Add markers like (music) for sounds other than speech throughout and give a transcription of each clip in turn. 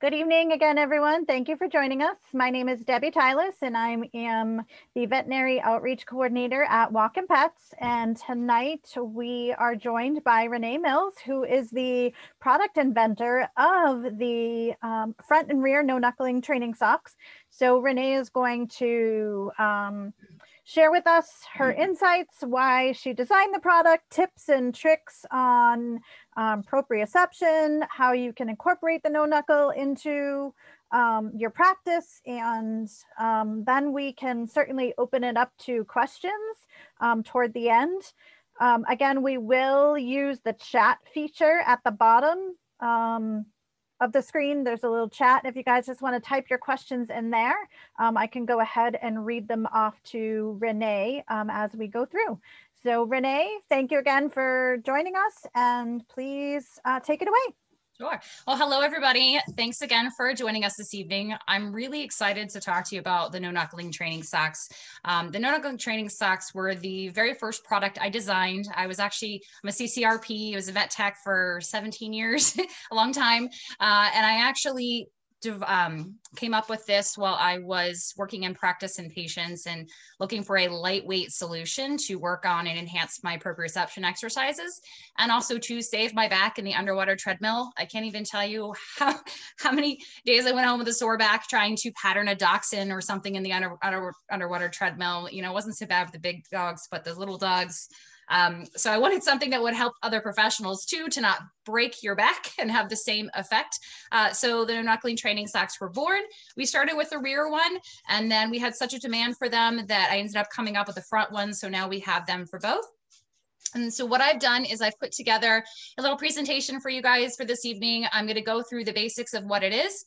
Good evening again, everyone. Thank you for joining us. My name is Debbie Tylis, and I am the Veterinary Outreach Coordinator at Walkin' Pets. And tonight we are joined by Renee Mills, who is the product inventor of the um, front and rear no knuckling training socks. So Renee is going to um, share with us her insights, why she designed the product, tips and tricks on um, proprioception, how you can incorporate the no knuckle into um, your practice, and um, then we can certainly open it up to questions um, toward the end. Um, again, we will use the chat feature at the bottom um, of the screen, there's a little chat. If you guys just want to type your questions in there, um, I can go ahead and read them off to Renee um, as we go through. So Renee, thank you again for joining us and please uh, take it away. Sure. Well, hello, everybody. Thanks again for joining us this evening. I'm really excited to talk to you about the no knuckling training socks. Um, the no knuckling training socks were the very first product I designed. I was actually, I'm a CCRP, I was a vet tech for 17 years, (laughs) a long time. Uh, and I actually um, came up with this while I was working in practice in patients and looking for a lightweight solution to work on and enhance my proprioception exercises and also to save my back in the underwater treadmill. I can't even tell you how, how many days I went home with a sore back trying to pattern a dachshund or something in the under, under, underwater treadmill. You know, it wasn't so bad with the big dogs, but the little dogs, um, so I wanted something that would help other professionals too to not break your back (laughs) and have the same effect. Uh, so the no knuckling training socks were born. We started with the rear one, and then we had such a demand for them that I ended up coming up with the front one. So now we have them for both. And so what I've done is I've put together a little presentation for you guys for this evening. I'm going to go through the basics of what it is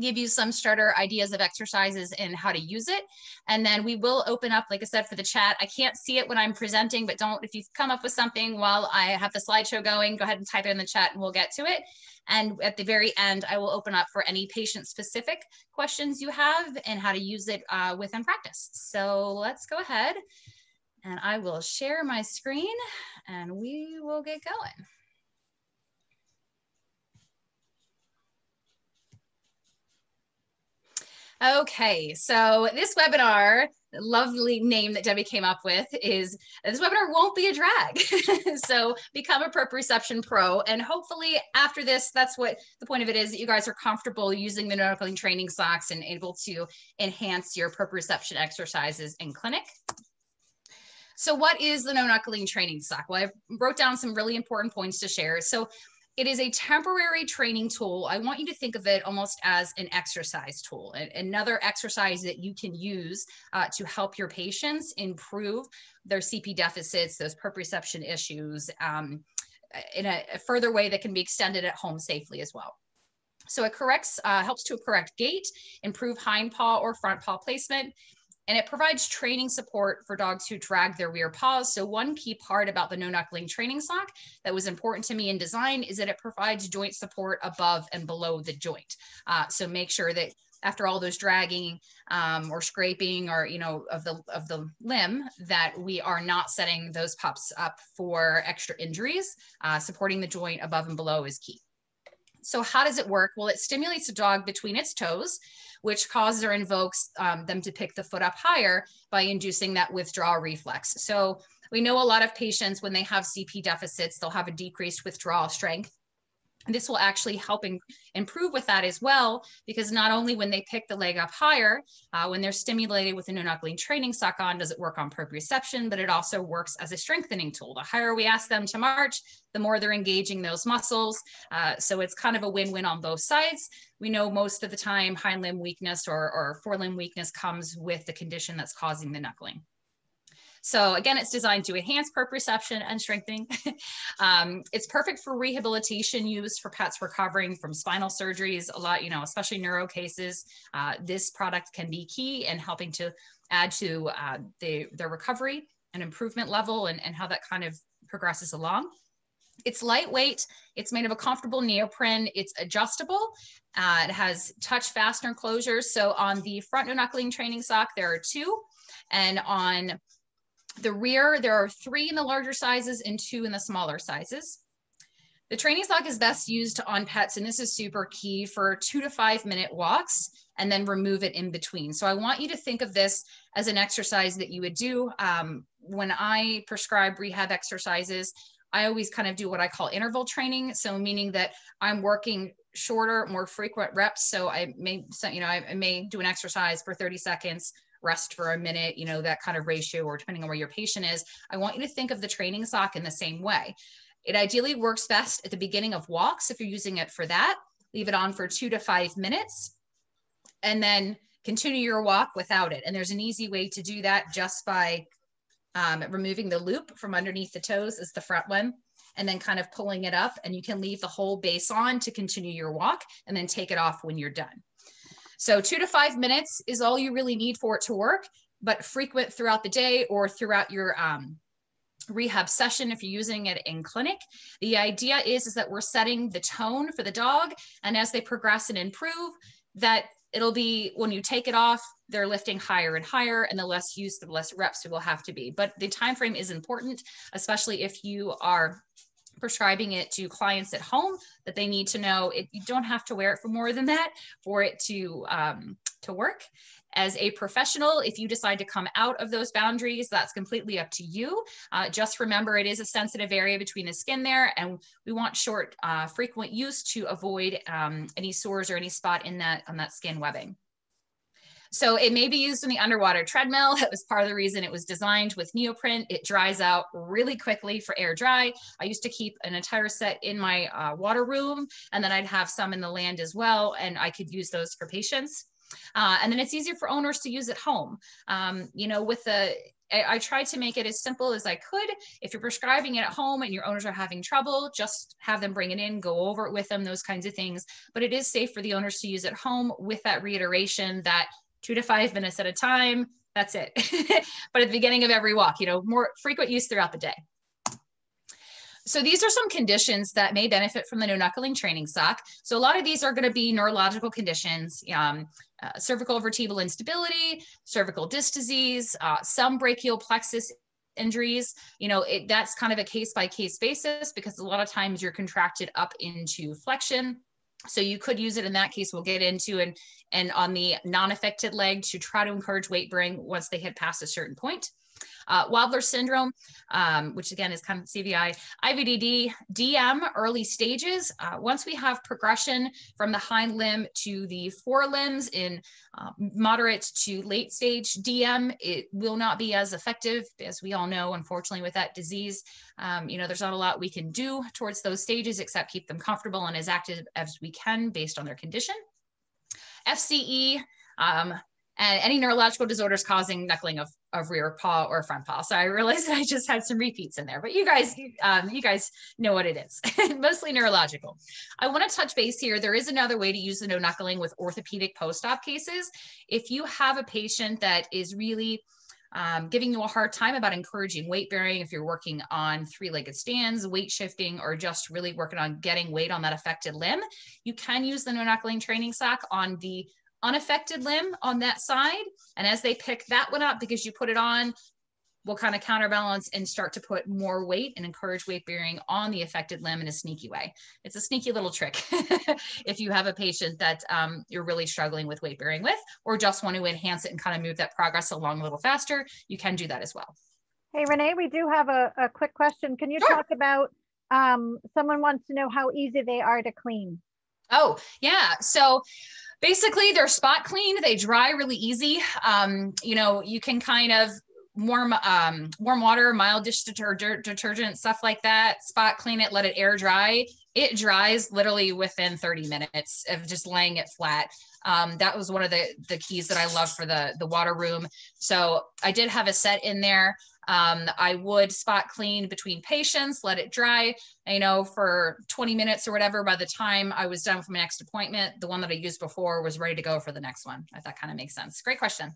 give you some starter ideas of exercises and how to use it. And then we will open up, like I said, for the chat. I can't see it when I'm presenting, but don't, if you come up with something while I have the slideshow going, go ahead and type it in the chat and we'll get to it. And at the very end, I will open up for any patient specific questions you have and how to use it uh, within practice. So let's go ahead and I will share my screen and we will get going. Okay, so this webinar, lovely name that Debbie came up with is this webinar won't be a drag. (laughs) so become a proprioception pro. And hopefully after this, that's what the point of it is that you guys are comfortable using the no training socks and able to enhance your proprioception exercises in clinic. So what is the no knuckling training sock? Well, I wrote down some really important points to share. So it is a temporary training tool. I want you to think of it almost as an exercise tool, another exercise that you can use uh, to help your patients improve their CP deficits, those proprioception issues, um, in a, a, further way that can be extended at home safely as well. So it corrects, uh, helps to correct gait, improve hind paw or front paw placement, and it provides training support for dogs who drag their rear paws. So one key part about the no knuckling training sock that was important to me in design is that it provides joint support above and below the joint. Uh, so make sure that after all those dragging um, or scraping or you know of the of the limb that we are not setting those pups up for extra injuries uh, supporting the joint above and below is key so how does it work well it stimulates the dog between its toes which causes or invokes um, them to pick the foot up higher by inducing that withdrawal reflex. So we know a lot of patients, when they have CP deficits, they'll have a decreased withdrawal strength. This will actually help in, improve with that as well, because not only when they pick the leg up higher, uh, when they're stimulated with a no knuckling training sock on, does it work on proprioception, but it also works as a strengthening tool. The higher we ask them to march, the more they're engaging those muscles. Uh, so it's kind of a win-win on both sides. We know most of the time hind limb weakness or, or forelimb weakness comes with the condition that's causing the knuckling. So again, it's designed to enhance proprioception and strengthening. (laughs) um, it's perfect for rehabilitation use for pets recovering from spinal surgeries. A lot, you know, especially neuro cases. Uh, this product can be key in helping to add to uh, the, their recovery and improvement level and, and how that kind of progresses along. It's lightweight. It's made of a comfortable neoprene. It's adjustable. Uh, it has touch fastener closures. So on the front no knuckling training sock, there are two. And on the rear, there are three in the larger sizes and two in the smaller sizes. The training sock is best used on pets, and this is super key for two to five minute walks and then remove it in between. So I want you to think of this as an exercise that you would do. Um, when I prescribe rehab exercises, I always kind of do what I call interval training. So meaning that I'm working shorter, more frequent reps. So I may, you know, I may do an exercise for 30 seconds, rest for a minute, you know, that kind of ratio, or depending on where your patient is. I want you to think of the training sock in the same way. It ideally works best at the beginning of walks if you're using it for that. Leave it on for two to five minutes and then continue your walk without it. And there's an easy way to do that just by um, removing the loop from underneath the toes is the front one and then kind of pulling it up and you can leave the whole base on to continue your walk and then take it off when you're done. So two to five minutes is all you really need for it to work, but frequent throughout the day or throughout your um, rehab session if you're using it in clinic. The idea is is that we're setting the tone for the dog and as they progress and improve that it'll be when you take it off they're lifting higher and higher and the less use the less reps it will have to be. But the time frame is important especially if you are prescribing it to clients at home that they need to know it, you don't have to wear it for more than that for it to um, to work as a professional, if you decide to come out of those boundaries, that's completely up to you. Uh, just remember it is a sensitive area between the skin there, and we want short, uh, frequent use to avoid um, any sores or any spot in that on that skin webbing. So it may be used in the underwater treadmill. That was part of the reason it was designed with neoprene. It dries out really quickly for air dry. I used to keep an entire set in my uh, water room, and then I'd have some in the land as well, and I could use those for patients. Uh, and then it's easier for owners to use at home. Um, you know, with the I, I tried to make it as simple as I could. If you're prescribing it at home and your owners are having trouble, just have them bring it in, go over it with them, those kinds of things. But it is safe for the owners to use at home with that reiteration that two to five minutes at a time, that's it. (laughs) but at the beginning of every walk, you know, more frequent use throughout the day. So these are some conditions that may benefit from the no knuckling training sock. So a lot of these are going to be neurological conditions, um, uh, cervical vertebral instability, cervical disc disease, uh, some brachial plexus injuries you know it, that's kind of a case by case basis because a lot of times you're contracted up into flexion so you could use it in that case. We'll get into and and on the non-affected leg to try to encourage weight bearing once they hit past a certain point uh, Wobbler syndrome, um, which again is kind of CVI, IVDD, DM, early stages. Uh, once we have progression from the hind limb to the forelimbs in uh, moderate to late stage DM, it will not be as effective as we all know, unfortunately, with that disease. Um, you know, there's not a lot we can do towards those stages except keep them comfortable and as active as we can based on their condition. FCE, um, and any neurological disorders causing knuckling of, of rear paw or front paw. So I realized (laughs) I just had some repeats in there, but you guys, um, you guys know what it is, (laughs) mostly neurological. I want to touch base here. There is another way to use the no knuckling with orthopedic post-op cases. If you have a patient that is really um, giving you a hard time about encouraging weight bearing if you're working on three-legged stands, weight shifting, or just really working on getting weight on that affected limb, you can use the no knuckling training sock on the unaffected limb on that side. And as they pick that one up, because you put it on, will kind of counterbalance and start to put more weight and encourage weight bearing on the affected limb in a sneaky way. It's a sneaky little trick (laughs) if you have a patient that um, you're really struggling with weight bearing with, or just want to enhance it and kind of move that progress along a little faster, you can do that as well. Hey, Renee, we do have a, a quick question. Can you sure. talk about, um, someone wants to know how easy they are to clean? Oh, yeah. So basically they're spot clean. They dry really easy. Um, you know, you can kind of warm um, warm water, mild dish detergent, detergent, stuff like that. Spot clean it, let it air dry. It dries literally within 30 minutes of just laying it flat. Um, that was one of the the keys that I love for the the water room. So I did have a set in there. Um, I would spot clean between patients, let it dry, you know, for 20 minutes or whatever. By the time I was done with my next appointment, the one that I used before was ready to go for the next one. If that kind of makes sense. Great question.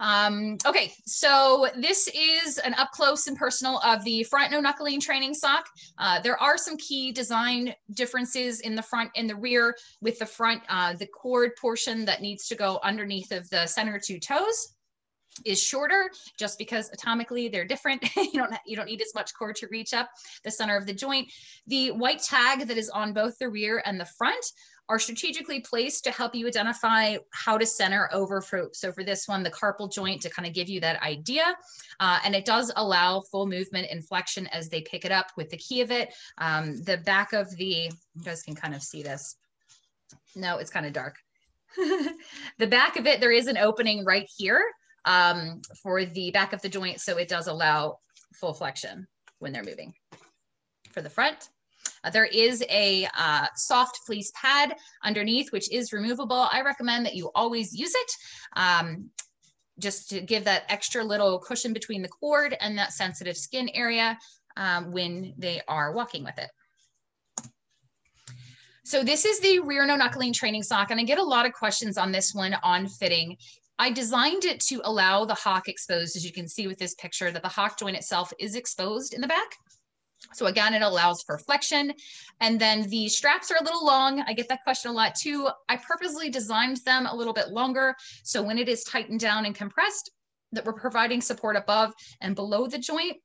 Um, okay, so this is an up close and personal of the front no knuckling training sock. Uh, there are some key design differences in the front and the rear with the front, uh, the cord portion that needs to go underneath of the center two toes is shorter just because atomically they're different. (laughs) you don't you don't need as much core to reach up the center of the joint. The white tag that is on both the rear and the front are strategically placed to help you identify how to center over for so for this one the carpal joint to kind of give you that idea. Uh, and it does allow full movement and flexion as they pick it up with the key of it. Um, the back of the you guys can kind of see this. No it's kind of dark. (laughs) The back of it there is an opening right here um, for the back of the joint. So it does allow full flexion when they're moving. For the front, uh, there is a uh, soft fleece pad underneath, which is removable. I recommend that you always use it um, just to give that extra little cushion between the cord and that sensitive skin area um, when they are walking with it. So this is the rear no knuckling training sock, and I get a lot of questions on this one on fitting. I designed it to allow the hock exposed, as you can see with this picture, that the hock joint itself is exposed in the back. So again, it allows for flexion. And then the straps are a little long. I get that question a lot too. I purposely designed them a little bit longer. So when it is tightened down and compressed, that we're providing support above and below the joint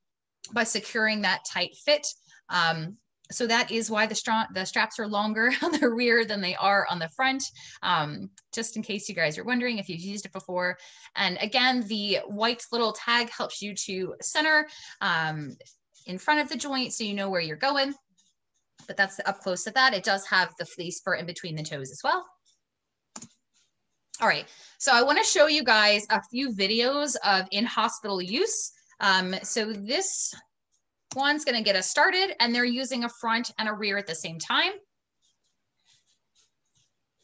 by securing that tight fit. Um, so that is why the, stra the straps are longer (laughs) on the rear than they are on the front, um, just in case you guys are wondering if you've used it before. And again, the white little tag helps you to center um, in front of the joint so you know where you're going. But that's up close to that. It does have the fleece for in between the toes as well. All right, so I wanna show you guys a few videos of in-hospital use. Um, so this One's gonna get us started and they're using a front and a rear at the same time.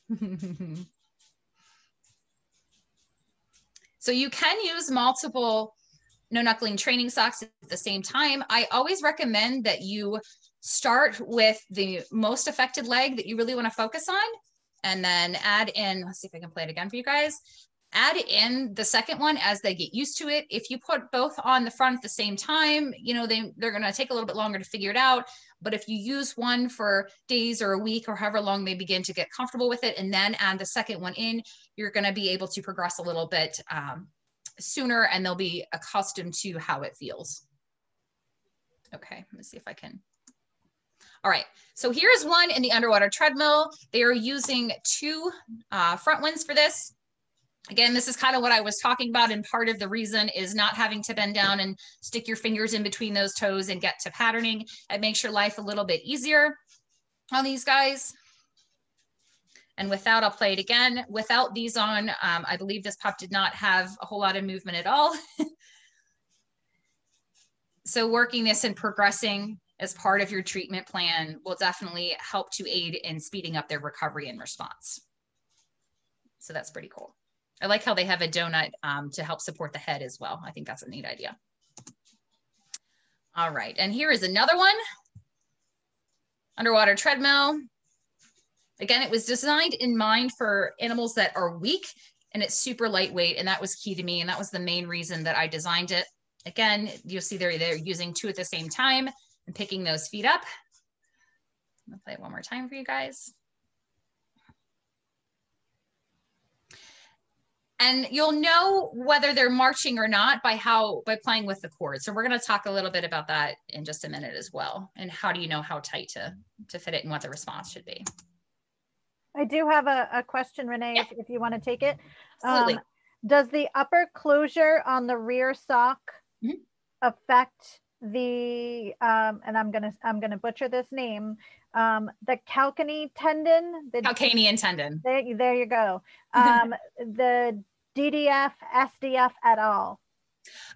(laughs) so you can use multiple no knuckling training socks at the same time. I always recommend that you start with the most affected leg that you really want to focus on and then add in, let's see if I can play it again for you guys add in the second one as they get used to it. If you put both on the front at the same time, you know, they, they're going to take a little bit longer to figure it out. But if you use one for days or a week or however long they begin to get comfortable with it, and then add the second one in, you're going to be able to progress a little bit um, sooner and they'll be accustomed to how it feels. Okay, let me see if I can. All right, so here's one in the underwater treadmill. They are using two uh, front ones for this. Again, this is kind of what I was talking about. And part of the reason is not having to bend down and stick your fingers in between those toes and get to patterning. It makes your life a little bit easier on these guys. And without, I'll play it again. Without these on, um, I believe this pup did not have a whole lot of movement at all. (laughs) so working this and progressing as part of your treatment plan will definitely help to aid in speeding up their recovery and response. So that's pretty cool. I like how they have a donut um, to help support the head as well. I think that's a neat idea. All right, and here is another one. Underwater treadmill. Again, it was designed in mind for animals that are weak and it's super lightweight and that was key to me and that was the main reason that I designed it. Again, you'll see they're, they're using two at the same time and picking those feet up. I'm gonna play it one more time for you guys. And you'll know whether they're marching or not by how by playing with the cord so we're going to talk a little bit about that in just a minute as well and how do you know how tight to to fit it and what the response should be i do have a, a question renee yeah. if, if, you want to take it Absolutely. Um, does the upper closure on the rear sock mm -hmm. affect the um and i'm gonna i'm gonna butcher this name um, the calcanee tendon. The, Calcanean tendon. There, there you go. (laughs) Um, the DDF, SDF et al.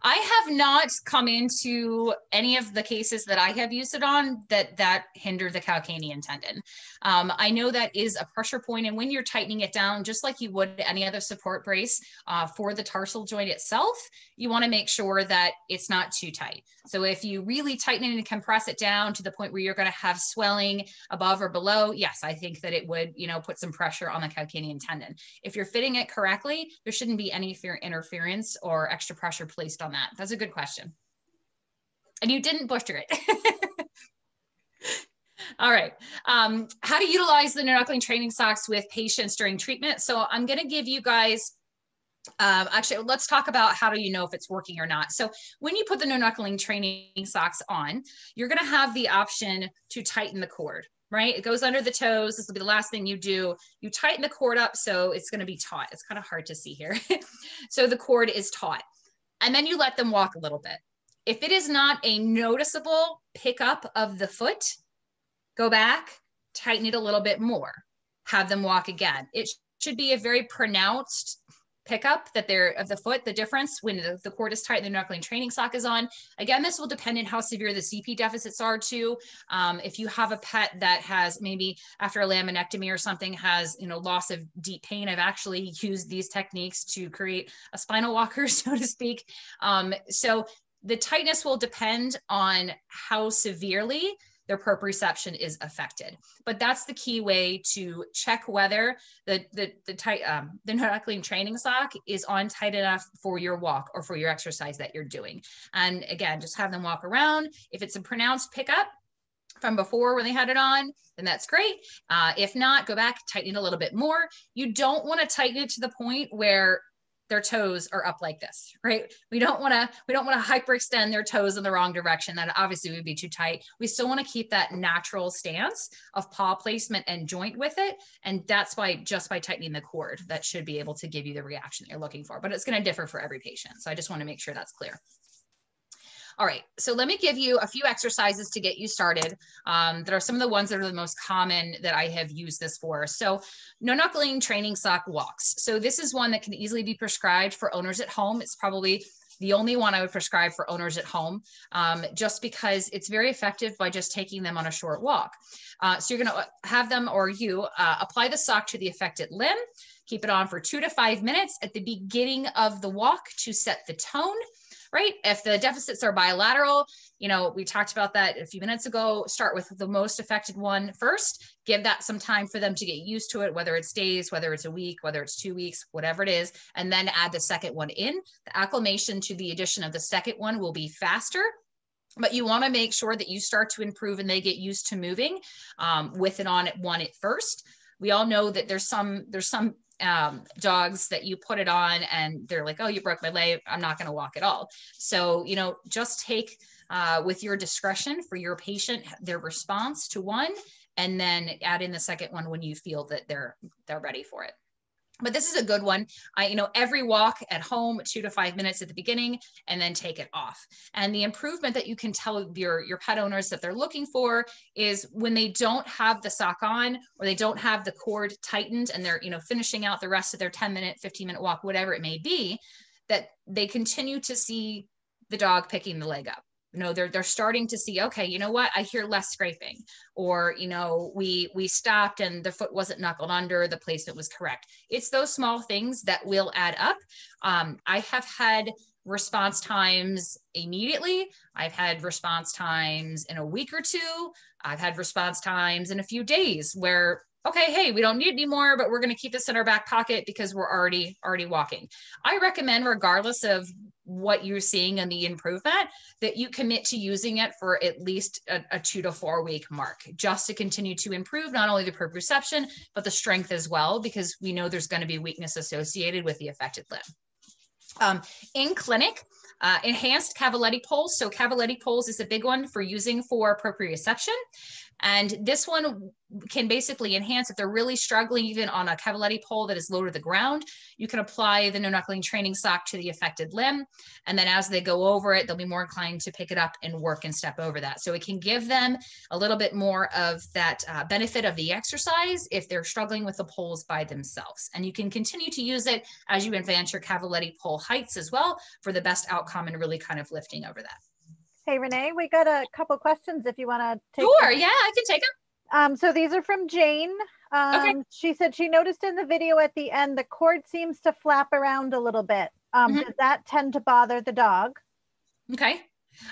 I have not come into any of the cases that I have used it on that that hinder the calcanean tendon. Um, I know that is a pressure point, and when you're tightening it down, just like you would any other support brace uh, for the tarsal joint itself, you want to make sure that it's not too tight. So if you really tighten it and compress it down to the point where you're going to have swelling above or below, yes, I think that it would, you know, put some pressure on the calcanean tendon. If you're fitting it correctly, there shouldn't be any interference or extra pressure placed on that? That's a good question. And you didn't butcher it. (laughs) All right. Um, how to utilize the no knuckling training socks with patients during treatment. So I'm going to give you guys um, actually, let's talk about how do you know if it's working or not. So when you put the no knuckling training socks on, you're going to have the option to tighten the cord, right? It goes under the toes. This will be the last thing you do. You tighten the cord up so it's going to be taut. It's kind of hard to see here. (laughs) so the cord is taut. And then you let them walk a little bit. If it is not a noticeable pickup of the foot, go back, tighten it a little bit more, have them walk again. It should be a very pronounced pickup that they're of the foot, the difference when the, the cord is tight and the knuckling training sock is on. Again, this will depend on how severe the CP deficits are too. Um, if you have a pet that has maybe after a laminectomy or something has, you know, loss of deep pain, I've actually (laughs) used these techniques to create a spinal walker, (laughs) so to speak. Um, so the tightness will depend on how severely their proprioception is affected. But that's the key way to check whether the the the tight um, the knuckling training sock is on tight enough for your walk or for your exercise that you're doing. And again, just have them walk around. If it's a pronounced pickup, from before when they had it on, then that's great. Uh, if not, go back, tighten it a little bit more. You don't want to tighten it to the point where their toes are up like this, right? We don't want to we don't want to hyperextend their toes in the wrong direction. That obviously would be too tight. We still want to keep that natural stance of paw placement and joint with it, and that's why just by tightening the cord, that should be able to give you the reaction that you're looking for. But it's going to differ for every patient, so I just want to make sure that's clear. All right, so let me give you a few exercises to get you started um, that are some of the ones that are the most common that I have used this for. So no knuckling training sock walks. So this is one that can easily be prescribed for owners at home. It's probably the only one I would prescribe for owners at home, um, just because it's very effective by just taking them on a short walk. Uh, so you're going to have them or you uh, apply the sock to the affected limb, keep it on for two to five minutes at the beginning of the walk to set the tone right? If the deficits are bilateral, you know, we talked about that a few minutes ago. Start with the most affected one first. Give that some time for them to get used to it, whether it's days, whether it's a week, whether it's two weeks, whatever it is, and then add the second one in. The acclimation to the addition of the second one will be faster but you want to make sure that you start to improve and they get used to moving um, with and on it one at first we all know that there's some there's some um, dogs that you put it on and they're like, oh, you broke my leg. I'm not going to walk at all. So, you know, just take uh, with your discretion for your patient their response to one, and then add in the second one when you feel that they're they're ready for it but this is a good one. I, you know, every walk at home, two to five minutes at the beginning, and then take it off. And the improvement that you can tell your your pet owners that they're looking for is when they don't have the sock on or they don't have the cord tightened, and they're you know finishing out the rest of their 10 minute, 15 minute walk, whatever it may be, that they continue to see the dog picking the leg up you know they're they're starting to see okay you know what? I hear less scraping or you know we we stopped and the foot wasn't knuckled under the placement was correct. It's those small things that will add up. Um, i have had response times immediately. I've had response times in a week or two. I've had response times in a few days where okay hey we don't need any more but we're going to keep this in our back pocket because we're already already walking. I recommend regardless of what you're seeing in the improvement that you commit to using it for at least a, a, two to four week mark just to continue to improve not only the proprioception but the strength as well because we know there's going to be weakness associated with the affected limb. Um, in clinic uh, enhanced cavaletti poles. So cavaletti poles is a big one for using for proprioception and this one can basically enhance if they're really struggling even on a cavaletti pole that is low to the ground. You can apply the no knuckling training sock to the affected limb. And then as they go over it, they'll be more inclined to pick it up and work and step over that. So it can give them a little bit more of that uh, benefit of the exercise if they're struggling with the poles by themselves. And you can continue to use it as you advance your cavaletti pole heights as well for the best outcome and really kind of lifting over that. Hey, Renee, we got a couple questions if you want to take Sure, them. yeah, I can take them. Um, so these are from Jane. Um, okay. She said she noticed in the video at the end the cord seems to flap around a little bit. Um, mm-hmm. Does that tend to bother the dog? Okay.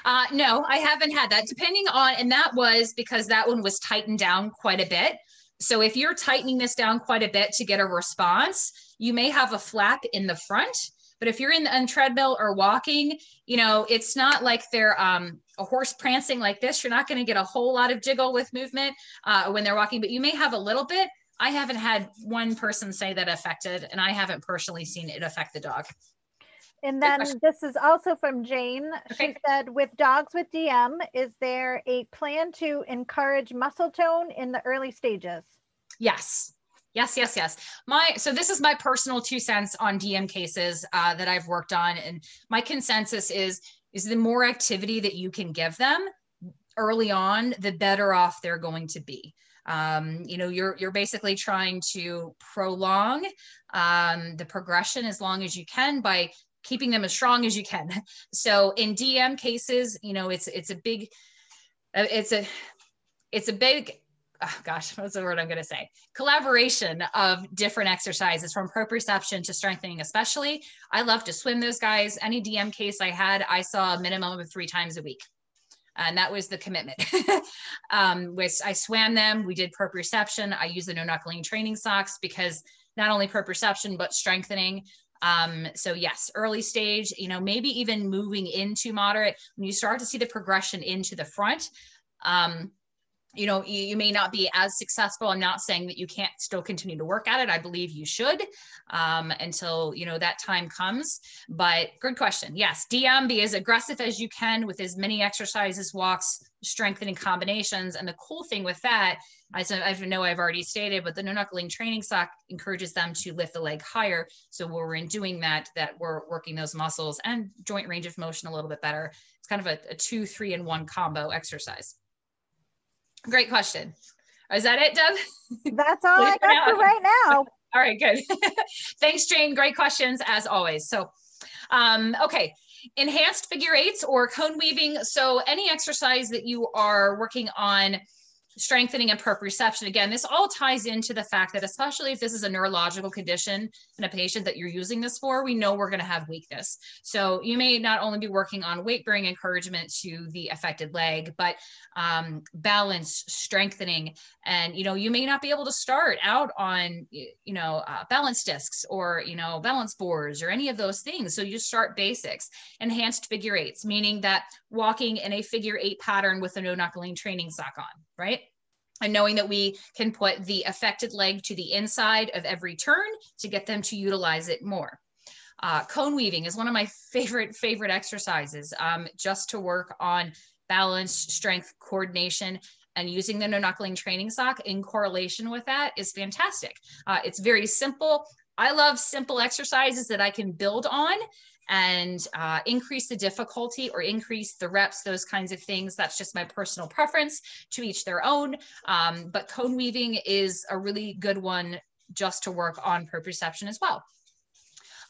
Uh, no, I haven't had that. Depending on, and that was because that one was tightened down quite a bit. So if you're tightening this down quite a bit to get a response, you may have a flap in the front but if you're in the treadmill or walking, you know, it's not like they're um, a horse prancing like this. You're not going to get a whole lot of jiggle with movement uh, when they're walking, but you may have a little bit. I haven't had one person say that affected, and I haven't personally seen it affect the dog. And then this is also from Jane. Okay. She said, with dogs with DM, is there a plan to encourage muscle tone in the early stages? Yes. Yes, yes, yes. My so this is my personal two cents on DM cases uh, that I've worked on, and my consensus is is the more activity that you can give them early on, the better off they're going to be. Um, you know, you're you're basically trying to prolong um, the progression as long as you can by keeping them as strong as you can. (laughs) So in DM cases, you know, it's it's a big, uh, it's a it's a big oh gosh, what's the word I'm going to say? Collaboration of different exercises from proprioception to strengthening, especially. I love to swim those guys. Any DM case I had, I saw a minimum of three times a week. And that was the commitment. (laughs) um, which I swam them. We did proprioception. I use the no knuckling training socks because not only proprioception, but strengthening. Um, so yes, early stage, you know, maybe even moving into moderate, when you start to see the progression into the front, um, you know you, you, may not be as successful i'm not saying that you can't still continue to work at it i believe you should um, until you know that time comes but good question yes dm be as aggressive as you can with as many exercises walks strengthening combinations and the cool thing with that as I know I've already stated, but the no knuckling training sock encourages them to lift the leg higher. So we're in doing that, that we're working those muscles and joint range of motion a little bit better. It's kind of a, a two, three, and one combo exercise. Great question. Is that it, Deb? (laughs) That's all I got for right now. (laughs) all right, good. (laughs) Thanks, Jane. Great questions as always. So, um, okay, enhanced figure eights or cone weaving. So, any exercise that you are working on strengthening and proprioception. Again, this all ties into the fact that, especially if this is a neurological condition in a patient that you're using this for, we know we're going to have weakness. So you may not only be working on weight bearing encouragement to the affected leg, but um, balance, strengthening, and you know you may not be able to start out on you know uh, balance discs or you know balance boards or any of those things. So you start basics, enhanced figure eights, meaning that walking in a figure eight pattern with a no knuckling training sock on, right? And knowing that we can put the affected leg to the inside of every turn to get them to utilize it more. Uh, cone weaving is one of my (laughs) favorite, favorite exercises um, just to work on balance, strength, coordination, and using the no knuckling training sock in correlation with that is fantastic. Uh, it's very simple. I love simple exercises that I can build on and uh, increase the difficulty or increase the reps, those kinds of things. That's just my personal preference to each their own. Um, but cone weaving is a really good one just to work on proprioception as well.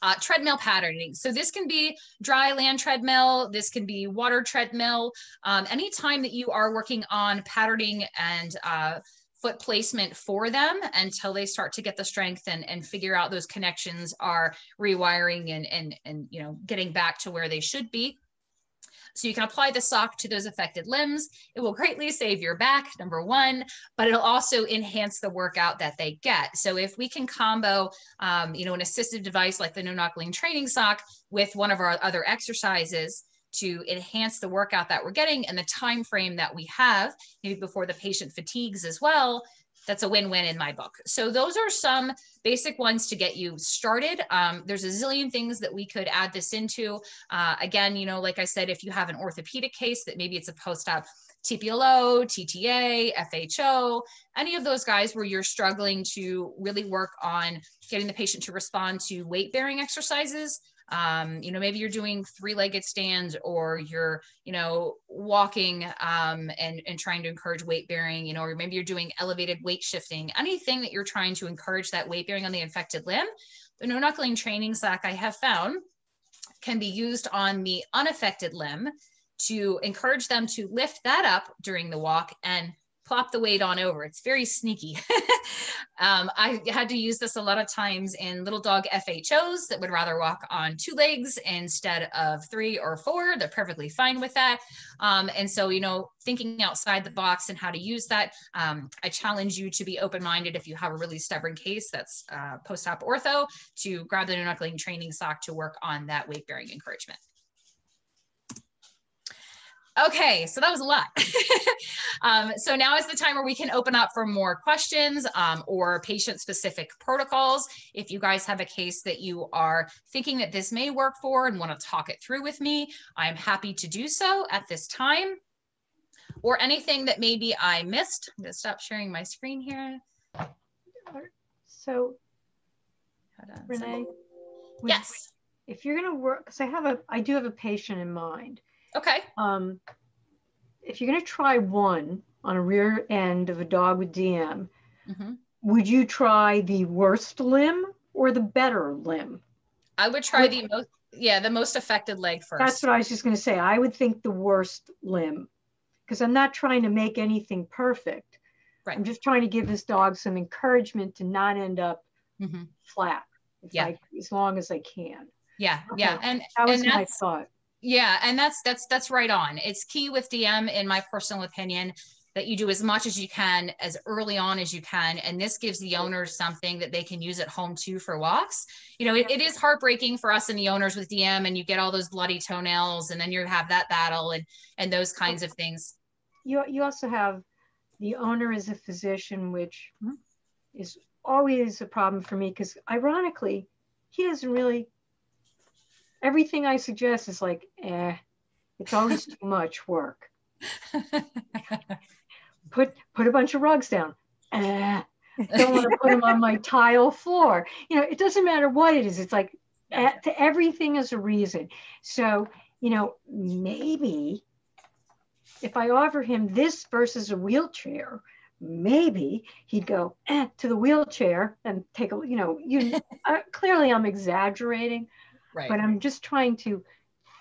Uh, treadmill patterning. So this can be dry land treadmill. This can be water treadmill. Um, anytime that you are working on patterning and uh, foot placement for them until they start to get the strength and, and figure out those connections are rewiring and, and, and, you know, getting back to where they should be. So you can apply the sock to those affected limbs. It will greatly save your back, number one, but it'll also enhance the workout that they get. So if we can combo, um, you know, an assistive device like the no knuckling training sock with one of our other exercises, to enhance the workout that we're getting and the time frame that we have maybe before the patient fatigues as well that's a win-win in my book. So those are some basic ones to get you started. Um, there's a zillion things that we could add this into. Uh, again you know like i said if you have an orthopedic case that maybe it's a post-op TPLO, TTA, FHO, any of those guys where you're struggling to really work on getting the patient to respond to weight bearing exercises, um, you know maybe you're doing three-legged stands or you're you know walking um, and, and trying to encourage weight bearing you know or maybe you're doing elevated weight shifting. Anything that you're trying to encourage that weight bearing on the infected limb the no knuckling training sock i have found can be used on the unaffected limb to encourage them to lift that up during the walk and plop the weight on over. It's very sneaky. (laughs) um, I had to use this a lot of times in little dog FHOs that would rather walk on two legs instead of three or four. They're perfectly fine with that. Um, and so, you know, thinking outside the box and how to use that, um, I challenge you to be open minded if you have a really stubborn case that's uh, post op ortho to grab the knuckling training sock to work on that weight bearing encouragement. Okay, so that was a lot. (laughs) um, so now is the time where we can open up for more questions um, or patient specific protocols. If you guys have a case that you are thinking that this may work for and want to talk it through with me, I'm happy to do so at this time. Or anything that maybe I missed. I'm going to stop sharing my screen here. So, Renee, yes. If you're going to work, because I have a, I do have a patient in mind Okay. Um, if you're going to try one on a rear end of a dog with DM, mm-hmm. would you try the worst limb or the better limb? I would try the most, yeah, the most affected leg first. That's what I was just going to say. I would think the worst limb because I'm not trying to make anything perfect. Right. I'm just trying to give this dog some encouragement to not end up mm-hmm. flat. yeah. I, as long as I can. Yeah. Okay. Yeah. And that was and my thought. Yeah, and that's that's that's right on. It's key with DM, in my personal opinion, that you do as much as you can as early on as you can, and this gives the owners something that they can use at home too for walks. You know, it, it is heartbreaking for us and the owners with DM, and you get all those bloody toenails, and then you have that battle and and those kinds of things. You you also have the owner is a physician, which is always a problem for me because ironically, he doesn't really everything I suggest is like, eh, it's always (laughs) too much work. (laughs) put put a bunch of rugs down. Eh, don't want to put them on my (laughs) tile floor. You know, it doesn't matter what it is. It's like eh, to everything is a reason. So, you know, maybe if I offer him this versus a wheelchair, maybe he'd go eh, to the wheelchair and take a, you know, you uh, clearly I'm exaggerating, Right. But I'm just trying to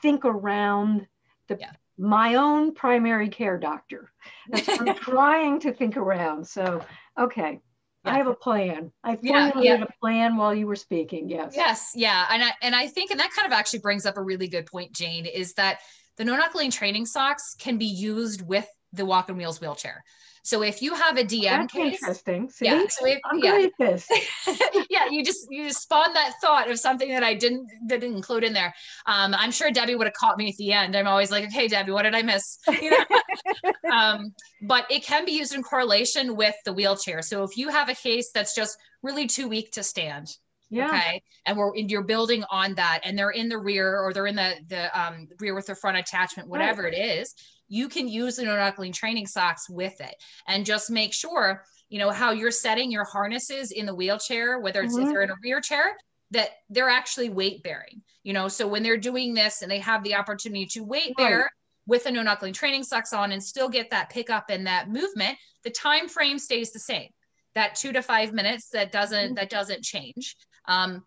think around the yeah. my own primary care doctor. That's what I'm (laughs) trying to think around. So, okay. Yeah. I have a plan. I formulated yeah, yeah. a plan while you were speaking. Yes. Yes. Yeah. And I, and I think, and that kind of actually brings up a really good point, Jane, is that the no knuckling training socks can be used with the Walkin' Wheels wheelchair. So if you have a DM That's case, interesting. See? Yeah, so if, I'm yeah. this. (laughs) yeah, you just you just spawned that thought of something that I didn't didn't include in there. Um, I'm sure Debbie would have caught me at the end. I'm always like, okay, Debbie, what did I miss? You know? (laughs) um, but it can be used in correlation with the wheelchair. So if you have a case that's just really too weak to stand, yeah. Okay. And we're you're building on that, and they're in the rear or they're in the the um, rear with the front attachment, whatever right. it is you can use the no knuckling training socks with it and just make sure you know how you're setting your harnesses in the wheelchair whether it's mm-hmm. if they're in a rear chair that they're actually weight bearing you know so when they're doing this and they have the opportunity to weight right. bear with a no knuckling training socks on and still get that pickup and that movement the time frame stays the same that two to five minutes that doesn't that doesn't change um,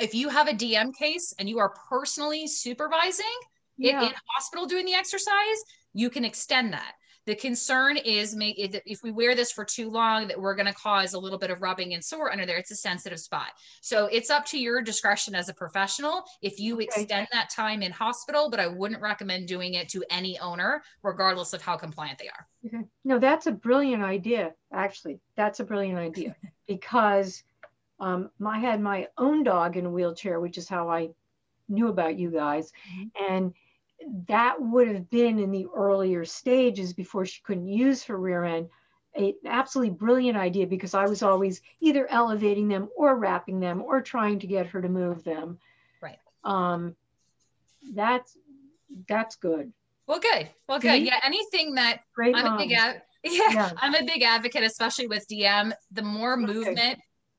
if you have a dm case and you are personally supervising yeah. in hospital doing the exercise you can extend that. The concern is make if we wear this for too long that we're going to cause a little bit of rubbing and sore under there. It's a sensitive spot. So it's up to your discretion as a professional if you extend that time in hospital, but I wouldn't recommend doing it to any owner, regardless of how compliant they are. Okay. No, that's a brilliant idea. Actually, that's a brilliant idea (laughs) because um, I had my own dog in a wheelchair, which is how I knew about you guys. Mm-hmm. And that would have been in the earlier stages before she couldn't use her rear end an absolutely brilliant idea because I was always either elevating them or wrapping them or trying to get her to move them. Right. Um, that's that's good. Well, good. Well, good. Yeah. Anything that Great I'm moms. a big ad- (laughs) yeah, yeah, I'm a big advocate, especially with DM. The more okay.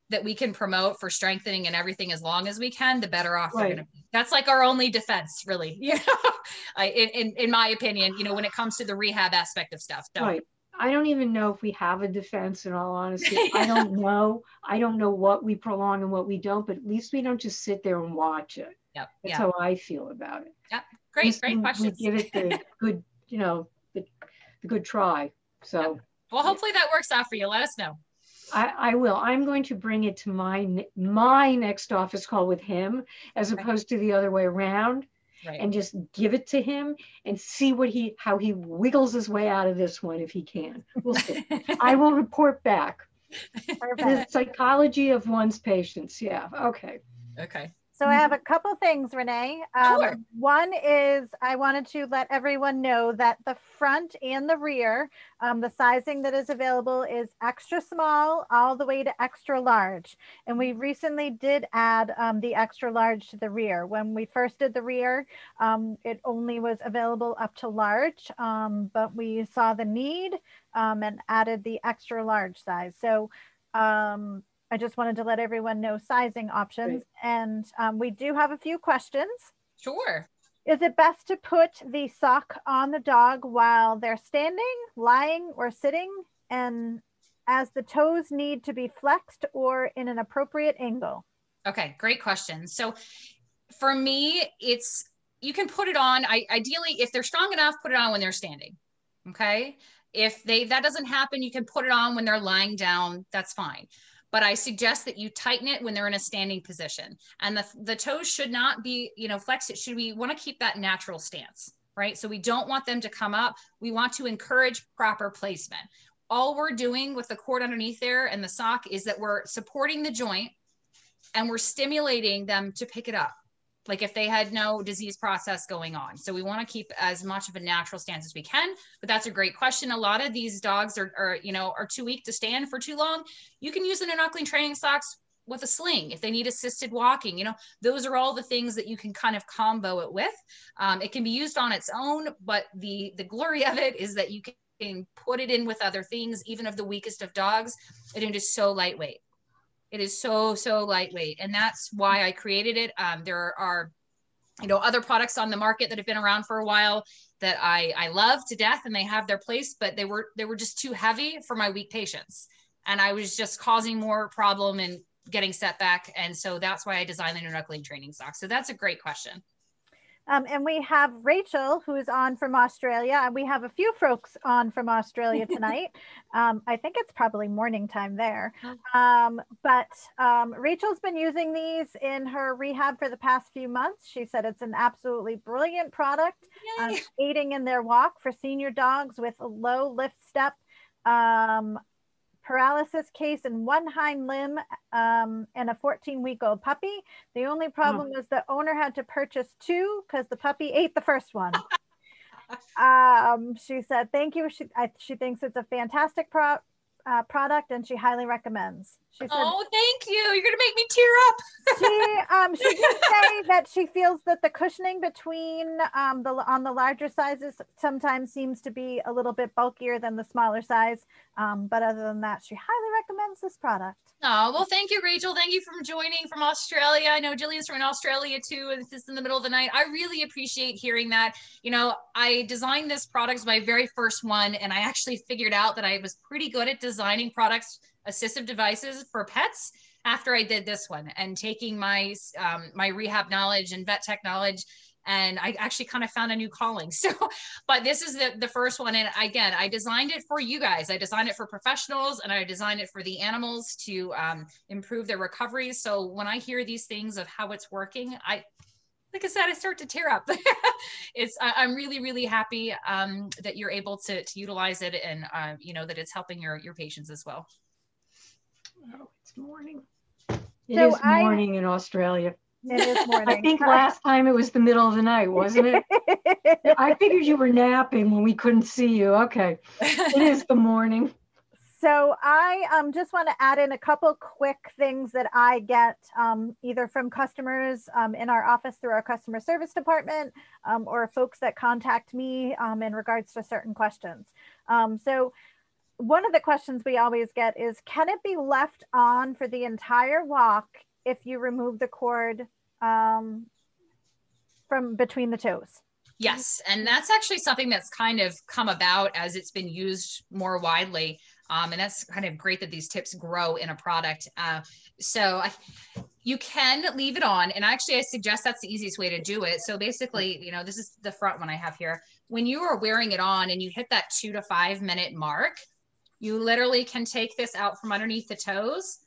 That we can promote for strengthening and everything as long as we can, the better off right. we're going to be. That's like our only defense, really. (laughs) You know, I, in, in my opinion, you know, when it comes to the rehab aspect of stuff. So. Right. I don't even know if we have a defense in all honesty. (laughs) I don't know. I don't know what we prolong and what we don't, but at least we don't just sit there and watch it. Yep. That's yep. how I feel about it. Yep. Great, great question. We give it the (laughs) good, you know, the, the good try. So yep. well, hopefully that works out for you. Let us know. I, I, will. I'm going to bring it to my my next office call with him, as opposed to the other way around, right. and just give it to him and see what he how he wiggles his way out of this one if he can. We'll see. (laughs) I will report back. the psychology of one's patients. Yeah. Okay. Okay. So I have a couple things, Renee. Um, Sure. One is I wanted to let everyone know that the front and the rear, um, the sizing that is available is extra small all the way to extra large. And we recently did add um, the extra large to the rear. When we first did the rear, um, it only was available up to large, um, but we saw the need um, and added the extra large size. So um, I just wanted to let everyone know sizing options. And um, we do have a few questions. Sure. Is it best to put the sock on the dog while they're standing, lying, or sitting? And as the toes need to be flexed or in an appropriate angle? Okay, great question. So for me, it's you can put it on. I ideally, if they're strong enough, put it on when they're standing. Okay. If they that doesn't happen, you can put it on when they're lying down. That's fine. But I suggest that you tighten it when they're in a standing position. And the, the toes should not be, you know, flexed. It should we want to keep that natural stance, right? So we don't want them to come up. We want to encourage proper placement. All we're doing with the cord underneath there and the sock is that we're supporting the joint and we're stimulating them to pick it up like if they had no disease process going on. So we want to keep as much of a natural stance as we can but that's a great question. A lot of these dogs are, are you know are too weak to stand for too long. You can use an no knuckling training socks with a sling if they need assisted walking you know those are all the things that you can kind of combo it with. Um, it can be used on its own but the the glory of it is that you can put it in with other things even of the weakest of dogs. And it is so lightweight it is so, so lightweight. And that's why I created it. Um, there are, you know, other products on the market that have been around for a while that I, I love to death and they have their place, but they were, they were just too heavy for my weak patients. And I was just causing more problem and getting setback. And so that's why I designed the knuckling training socks. So that's a great question. Um, and we have Rachel, who's on from Australia. And we have a few folks on from Australia (laughs) tonight. um, I think it's probably morning time there. Um, but um, Rachel's been using these in her rehab for the past few months. She said it's an absolutely brilliant product, um, aiding in their walk for senior dogs with a low lift step. Um, paralysis case in one hind limb um, and a 14 week old puppy. The only problem was the owner had to purchase two because the puppy ate the first one. (laughs) um, she said, Thank you. She, I, she thinks it's a fantastic pro- uh, product and she highly recommends. She said, Oh, thank you. You're going to make me tear up. (laughs) she um she did say that she feels that the cushioning between um the on the larger sizes sometimes seems to be a little bit bulkier than the smaller size um but other than that she highly recommends this product Oh, well, thank you, Rachel. Thank you for joining from Australia. I know Jillian's from Australia too, and this is in the middle of the night. I really appreciate hearing that. You know, I designed this product, my very first one, and I actually figured out that I was pretty good at designing products, assistive devices for pets after I did this one and taking my um, my rehab knowledge and vet tech knowledge and I actually kind of found a new calling. (laughs) So, but this is the, the first one. And again, I designed it for you guys. I designed it for professionals and I designed it for the animals to um, improve their recovery. So when I hear these things of how it's working, I, like I said, I start to tear up. (laughs) it's, I, am really, really happy um, that you're able to, to utilize it and, uh, you know, that it's helping your, your patients as well. Oh, it's morning. It so is morning I, in Australia. It is (laughs) morning. I think last time it was the middle of the night, wasn't it? (laughs) I figured you were napping when we couldn't see you. Okay. It is the morning. So I um, just want to add in a couple quick things that I get um, either from customers um, in our office through our customer service department um, or folks that contact me um, in regards to certain questions. Um, so one of the questions we always get is, can it be left on for the entire walk if you remove the cord um, from between the toes. Yes, and that's actually something that's kind of come about as it's been used more widely. Um, and that's kind of great that these tips grow in a product. Uh, so I, you can leave it on, and actually, I suggest that's the easiest way to do it. So basically, you know, this is the front one I have here. When you are wearing it on and you hit that two to five minute mark, you literally can take this out from underneath the toes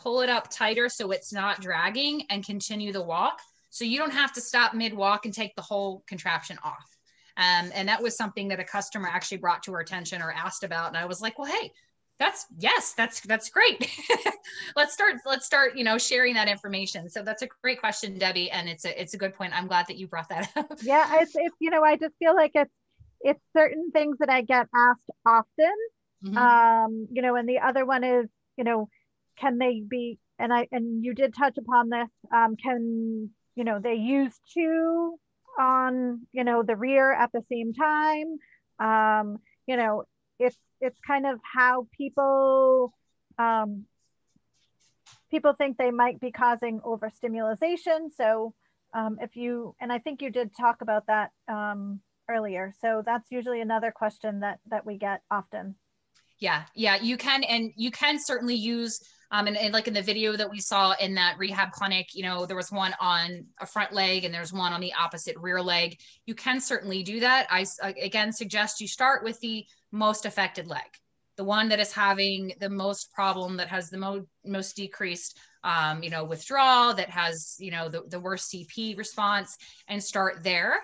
pull it up tighter so it's not dragging and continue the walk. So you don't have to stop mid walk and take the whole contraption off. Um, and that was something that a customer actually brought to our attention or asked about. And I was like, well, hey, that's yes that's that's great (laughs) let's start let's start you know sharing that information so that's a great question debbie and it's a it's a good point i'm glad that you brought that up (laughs) yeah it's, it's you know i just feel like it's it's certain things that i get asked often mm-hmm. um you know and the other one is you know can they be and i and you did touch upon this um can you know they use two on you know the rear at the same time um you know it's it's kind of how people um, people think they might be causing overstimulation. So um, if you and I think you did talk about that um, earlier. So that's usually another question that that we get often. Yeah, yeah, you can, and you can certainly use um, and, and, like in the video that we saw in that rehab clinic, you know, there was one on a front leg and there's one on the opposite rear leg. You can certainly do that. I again suggest you start with the most affected leg, the one that is having the most problem, that has the mo- most decreased, um, you know, withdrawal, that has, you know, the, the worst CP response, and start there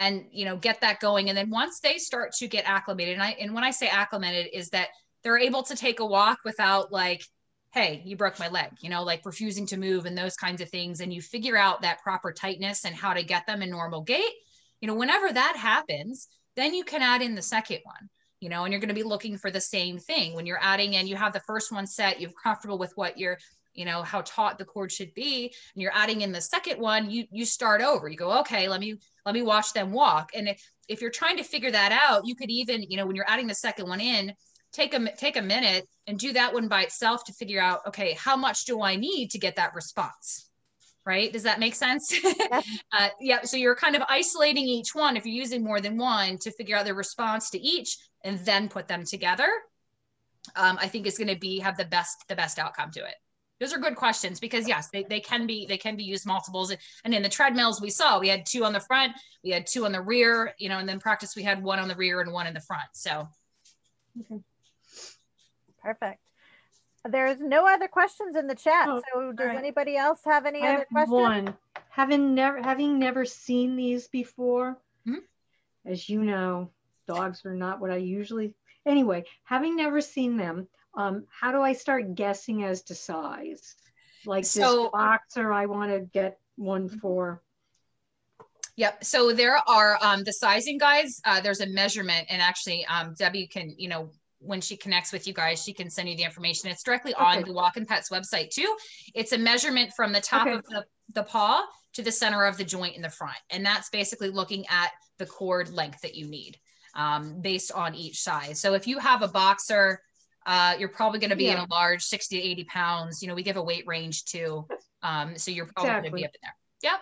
and you know get that going and then once they start to get acclimated and i and when i say acclimated is that they're able to take a walk without like hey, you broke my leg, you know, like refusing to move and those kinds of things. And you figure out that proper tightness and how to get them in normal gait. You know, whenever that happens, then you can add in the second one, you know, and you're going to be looking for the same thing. When you're adding in, you have the first one set, you're comfortable with what you're, you know, how taut the cord should be, and you're adding in the second one, you you start over. You go, okay, let me let me watch them walk. And if, if you're trying to figure that out, you could even, you know, when you're adding the second one in, take a take a minute and do that one by itself to figure out okay how much do i need to get that response? Right? Does that make sense? (laughs) Uh, yeah so you're kind of isolating each one if you're using more than one to figure out the response to each and then put them together. Um, i think is going to be have the best the best outcome to it those are good questions because yes they, they can be they can be used multiples and in the treadmills we saw we had two on the front we had two on the rear you know and then practice we had one on the rear and one in the front so okay. Perfect. There's no other questions in the chat. Oh, so does right. anybody else have any I other questions? One. Having never having never seen these before, mm-hmm. as you know, dogs are not what I usually anyway, having never seen them, um, how do I start guessing as to size? Like so, this boxer, I want to get one mm-hmm. for. Yep. So there are um, the sizing guides. Uh, there's a measurement, and actually, um, Debbie can you know when she connects with you guys, she can send you the information. It's directly okay. on the Walkin' Pets website too. It's a measurement from the top okay. of the, the paw to the center of the joint in the front. And that's basically looking at the cord length that you need um, based on each size. So if you have a boxer, uh, you're probably going to be yeah. in a large 60 to 80 pounds. You know, we give a weight range too. (laughs) Um, so you're probably exactly. going to be up in there. Yep.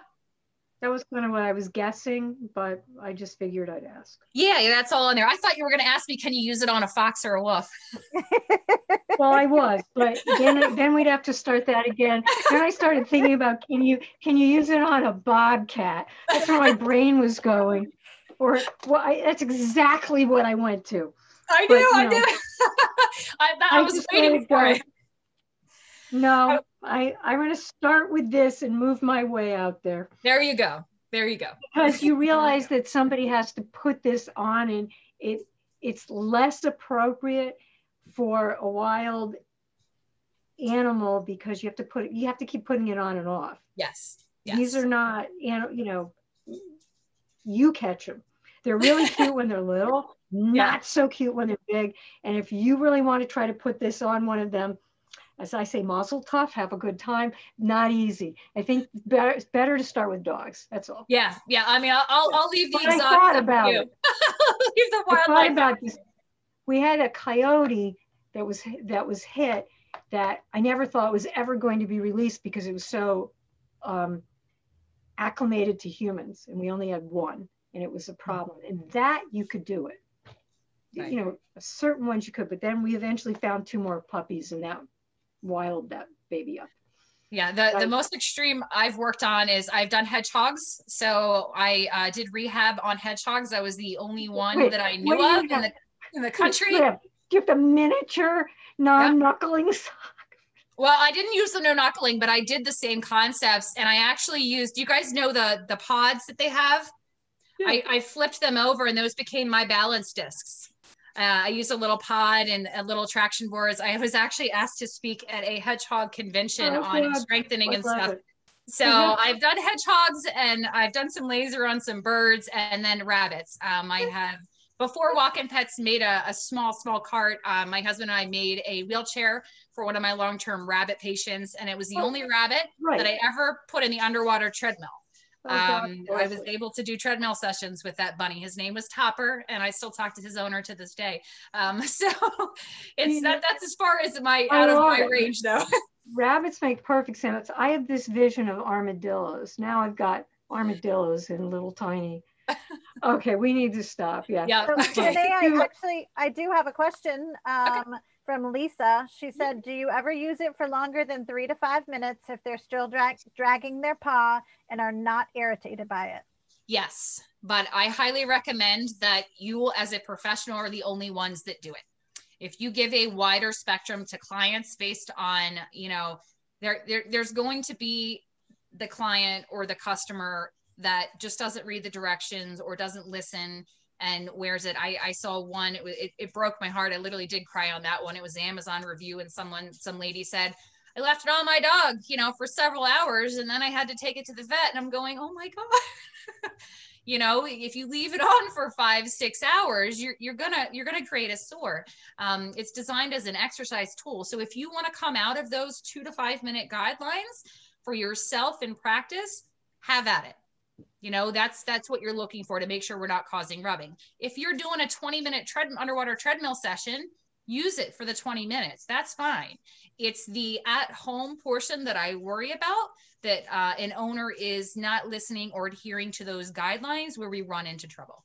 That was kind of what I was guessing, but I just figured I'd ask. Yeah, yeah that's all in there. I thought you were going to ask me, can you use it on a fox or a wolf? (laughs) well, I was, but then then we'd have to start that again. Then I started thinking about can you can you use it on a bobcat? That's where my brain was going. Or well, I, that's exactly what I went to. I do, but, I know, knew. (laughs) I, I, I was waiting for it. No, I, I'm going to start with this and move my way out there. There you go. There you go. Because you realize that somebody has to put this on and it it's less appropriate for a wild animal because you have to put it, you have to keep putting it on and off. Yes. yes. These are not, you know, you catch them. They're really cute when they're little, not yeah. so cute when they're big. And if you really want to try to put this on one of them, as I say, mazel tov, have a good time. Not easy. I think better, it's better to start with dogs. That's all. Yeah, yeah. I mean, I'll, I'll, I'll leave the exotic. I thought about it. (laughs) leave the wildlife. I about this. We had a coyote that was that was hit that I never thought was ever going to be released because it was so um, acclimated to humans, and we only had one, and it was a problem. And that you could do it. Right. You know, certain ones you could, but then we eventually found two more puppies, and that wild that baby up. Yeah, the, the most extreme I've worked on is I've done hedgehogs. So I uh, did rehab on hedgehogs. I was the only one Wait, that I knew of in the, in the country. Have the miniature non-knuckling sock? Well, I didn't use the no knuckling, but I did the same concepts, and I actually used. You guys know the the pods that they have? Yeah. I, I flipped them over, and those became my balance discs. Uh, I use a little pod and a little traction boards. I was actually asked to speak at a hedgehog convention Oh, on good. strengthening I and stuff. it. So Mhm. I've done hedgehogs and I've done some laser on some birds and then rabbits. Um, I have before Walkin' Pets made a, a small, small cart. Um, my husband and I made a wheelchair for one of my long-term rabbit patients, and it was the Oh, only rabbit Right. that I ever put in the underwater treadmill. Oh, God Um, bless I was able to do treadmill sessions with that bunny. His name was Topper, and I still talk to his owner to this day. Um, (laughs) so it's Yeah. that, that's as far as my I out of my it. range, though. (laughs) Rabbits make perfect sense. I had this vision of armadillos. Now I've got armadillos in little tiny. (laughs) Okay, we need to stop. Yeah. yeah. So Okay. today I actually I do have a question um, from Lisa. She said, "Do you ever use it for longer than three to five minutes if they're still drag- dragging their paw and are not irritated by it?" Yes, but I highly recommend that you, as a professional, are the only ones that do it. If you give a wider spectrum to clients based on, you know, there, there there's going to be the client or the customer that just doesn't read the directions or doesn't listen and wears it. I, I saw one, it, it, it broke my heart. I literally did cry on that one. It was Amazon review and someone, some lady said, I left it on my dog, you know, for several hours and then I had to take it to the vet and I'm going, oh my God. (laughs) you know, if you leave it on for five, six hours, you're, you're gonna, you're gonna create a sore. Um, it's designed as an exercise tool. So if you want to come out of those two to five minute guidelines for yourself in practice, have at it. You know, that's that's what you're looking for to make sure we're not causing rubbing. If you're doing a 20 minute tread underwater treadmill session, use it for the 20 minutes. That's fine. It's the at home portion that I worry about that uh, an owner is not listening or adhering to those guidelines where we run into trouble.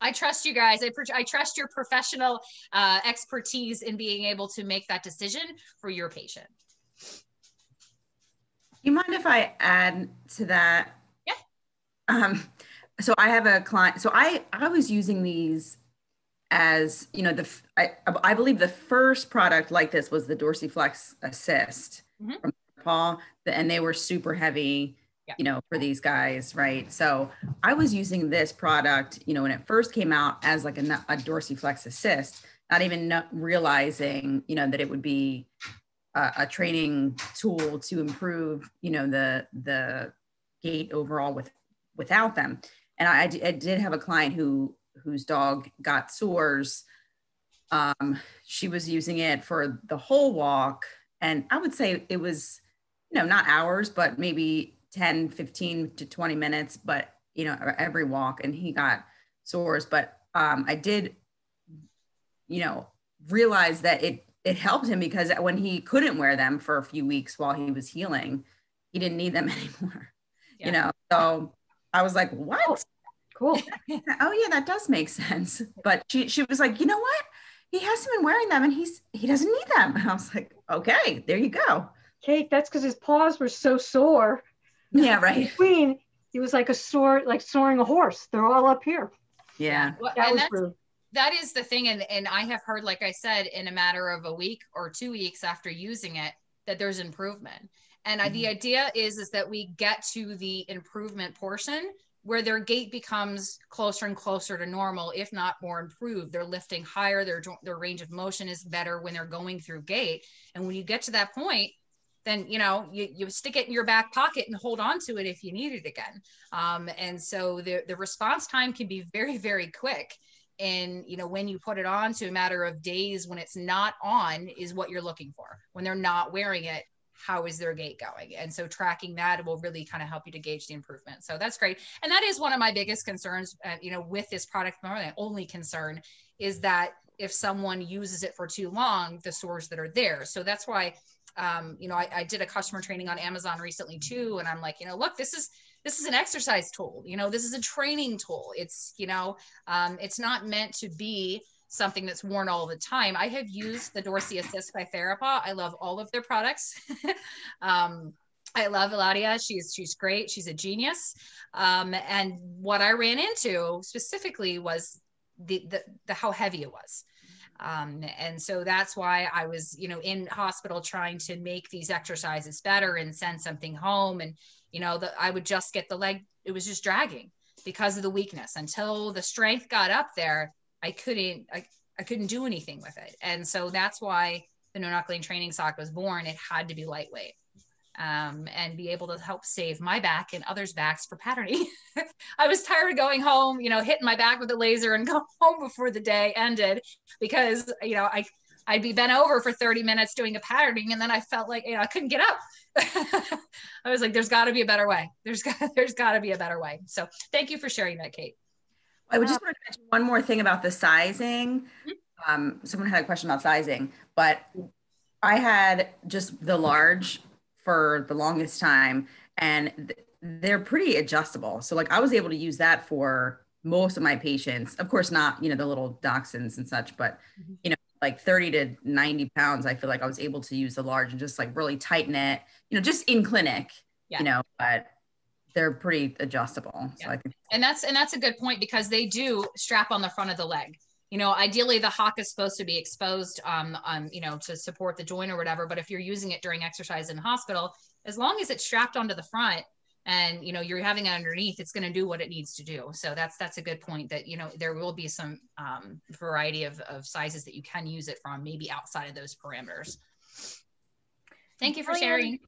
I trust you guys. I, I trust your professional uh, expertise in being able to make that decision for your patient. You mind if I add to that? Um, so I have a client. So I I was using these as you know the I, I believe the first product like this was the Dorsiflex Assist Mhm. from Paul, and they were super heavy. Yeah. You know, for these guys, right? So I was using this product, you know, when it first came out as like a, a Dorsiflex Assist, not even realizing, you know, that it would be a, a training tool to improve, you know, the the gait overall with without them. And I, did have a client who whose dog got sores. Um, she was using it for the whole walk, and I would say it was, you know, not hours, but maybe 10, 15 to 20 minutes, but you know, every walk, and he got sores. But um, I did, you know, realize that it it helped him because when he couldn't wear them for a few weeks while he was healing, he didn't need them (laughs) anymore. Yeah. You know, so I was like, "What? Cool. (laughs) oh yeah, that does make sense." But she she was like, "You know what? He hasn't been wearing them, and he's he doesn't need them." And (laughs) I was like, "Okay, there you go." Kate, that's because his paws were so sore. Yeah, right. Between, he was like a sore, like soaring a horse. They're all up here. Yeah, Well, That and was that's, rude. that is the thing and and i have heard like i said in a matter of a week or two weeks after using it that there's improvement and I, the idea is is that we get to the improvement portion where their gait becomes closer and closer to normal if not more improved. They're lifting higher their their range of motion is better when they're going through gait. And when you get to that point then you know you, you stick it in your back pocket and hold on to it if you need it again. Um, and so the, the response time can be very very quick. And you know when you put it on to a matter of days when it's not on is what you're looking for. When they're not wearing it how is their gait going? And so tracking that will really kind of help you to gauge the improvement. So that's great. And that is one of my biggest concerns uh, you know with this product my only concern is that if someone uses it for too long the sores that are there. So that's why um, you know I, I did a customer training on amazon recently too and i'm like you know look this is this is an exercise tool. You know this is a training tool. It's you know um, it's not meant to be something that's worn all the time i have used the dorsi assist by therapaw i love all of their products (laughs) um, I love Eladia. She's she's great. She's a genius. Um, and what I ran into specifically was the, the the how heavy it was. Um, and so that's why I was, you know, in hospital trying to make these exercises better and send something home. And, you know, the, I would just get the leg, it was just dragging because of the weakness until the strength got up there. I couldn't, I, I couldn't do anything with it. And so that's why the no knuckling training sock was born. It had to be lightweight um, and be able to help save my back and others' backs for patterning. (laughs) I was tired of going home, you know, hitting my back with a laser and (laughs) go home before the day ended because, you know, I, I'd be bent over for 30 minutes doing a patterning and then I felt like, you know, I couldn't get up. (laughs) I was like, there's got to be a better way. There's got, there's got to be a better way. So thank you for sharing that, Kate. I would just want to mention one more thing about the sizing. Mm-hmm. Um, someone had a question about sizing, but I had just the large for the longest time and th- they're pretty adjustable. So like I was able to use that for most of my patients. Of course, not, you know, the little dachshunds and such, but mm-hmm. you know, like 30 to 90 pounds, I feel like I was able to use the large and just like really tighten it, you know, just in clinic, yeah. you know, but they're pretty adjustable. Yeah. So I think and that's and that's a good point because they do strap on the front of the leg you know, ideally the hock is supposed to be exposed, um, um, you know, to support the joint or whatever. But if you're using it during exercise in the hospital, as long as it's strapped onto the front and you know you're having it underneath, it's going to do what it needs to do. So that's that's a good point. That you know there will be some um, variety of, of sizes that you can use it from, maybe outside of those parameters. Thank you for sharing.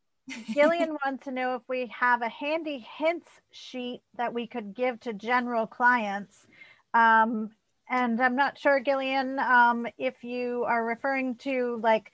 Gillian (laughs) wants to know if we have a handy hints sheet that we could give to general clients. Um, and I'm not sure, Gillian, um, if you are referring to like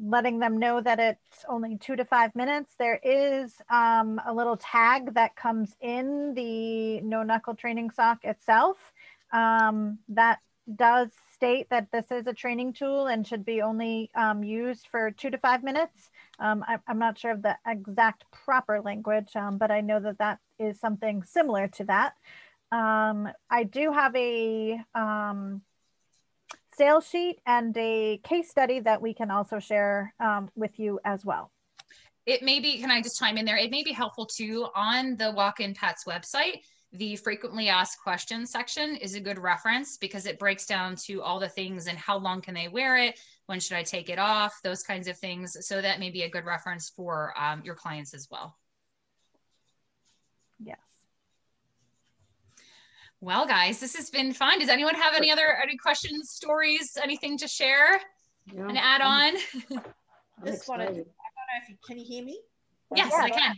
letting them know that it's only two to five minutes. There is um, a little tag that comes in the no knuckle training sock itself um, that does state that this is a training tool and should be only um, used for two to five minutes. Um, I, am not sure of the exact proper language, um, but I know that that is something similar to that. Um, I do have a um, sales sheet and a case study that we can also share um, with you as well. It may be, can I just chime in there? It may be helpful too on the Walkin' Pets website. The frequently asked questions section is a good reference because it breaks down to all the things and how long can they wear it? When should I take it off? Those kinds of things. So that may be a good reference for um, your clients as well. Yes. Well, guys, this has been fun. Does anyone have any other any questions, stories, anything to share yeah. and add on? i Just wanted, I don't know if you can you hear me? Yes, I can.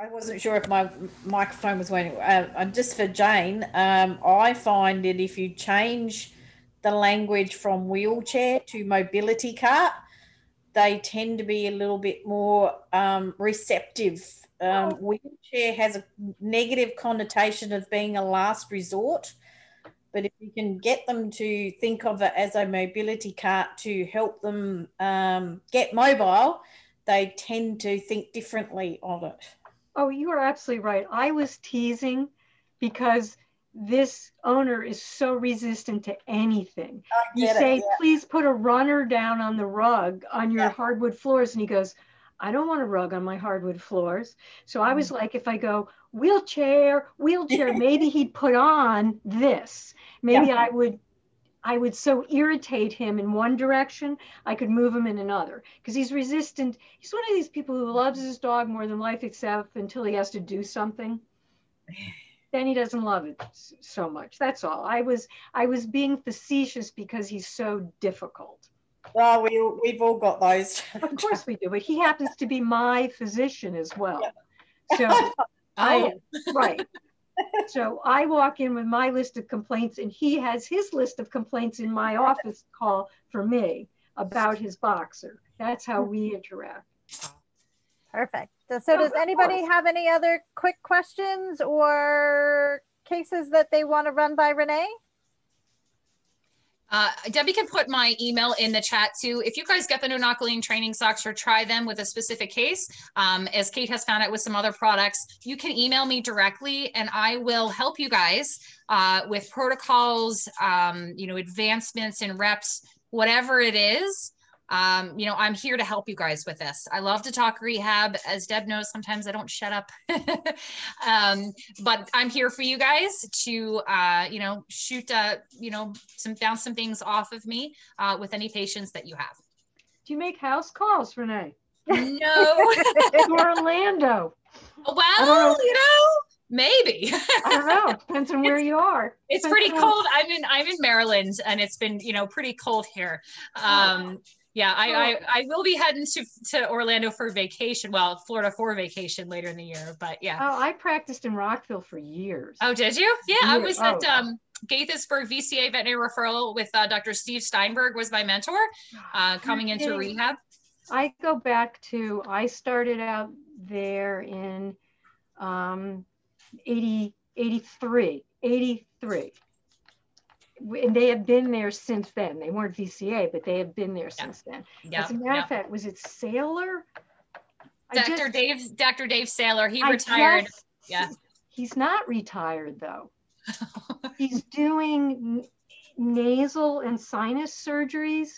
I wasn't sure if my microphone was working. Uh, just for Jane, um, I find that if you change the language from wheelchair to mobility cart, they tend to be a little bit more um, receptive um, wheelchair has a negative connotation of being a last resort. But if you can get them to think of it as a mobility cart to help them um, get mobile, they tend to think differently of it. Oh, you are absolutely right. I was teasing because this owner is so resistant to anything. You say, yeah. please put a runner down on the rug on your yeah. hardwood floors. And he goes, I don't want a rug on my hardwood floors. So I was mm. like, if I go wheelchair, wheelchair, (laughs) maybe he'd put on this. Maybe yeah. I would I would so irritate him in one direction, I could move him in another because he's resistant. He's one of these people who loves his dog more than life itself until he has to do something. (laughs) Then he doesn't love it so much. That's all. I was I was being facetious because he's so difficult. Well, we, we've all got those. of course we do, but he happens to be my physician as well. So (laughs) oh. I, right. So I walk in with my list of complaints and he has his list of complaints in my office call for me about his boxer. That's how we interact. Perfect. So, so does anybody have any other quick questions or cases that they want to run by Renee? Uh, Debbie can put my email in the chat too. If you guys get the no knuckling training socks or try them with a specific case, um, as Kate has found out with some other products, you can email me directly and I will help you guys uh, with protocols, um, you know, advancements and reps, whatever it is um, you know, I'm here to help you guys with this. I love to talk rehab. As Deb knows, sometimes I don't shut up. (laughs) um, but I'm here for you guys to, uh, you know, shoot, uh, you know, some bounce some things off of me uh, with any patients that you have. Do you make house calls, Renee? No. (laughs) to Orlando. Well, you know, Maybe. I don't know. Depends on where you are. It's Depends pretty cold. I'm in I'm in Maryland and it's been, you know, pretty cold here. Um yeah, I, I I will be heading to to Orlando for vacation. Well, Florida for vacation later in the year, but yeah. Oh, I practiced in Rockville for years. Oh, did you? Yeah, I was at oh. um Gaithersburg VCA veterinary referral with uh, Dr. Steve Steinberg was my mentor uh, coming into rehab. I go back to, I started out there in um, 80, 83, 83. And they have been there since then. They weren't VCA, but they have been there Yeah. since then. Yeah, As a matter yeah. of fact, was it Saylor? Dr. just- Dave Dr. Dave Saylor, he I retired. just- Yeah. He's not retired though. (laughs) He's doing nasal and sinus surgeries.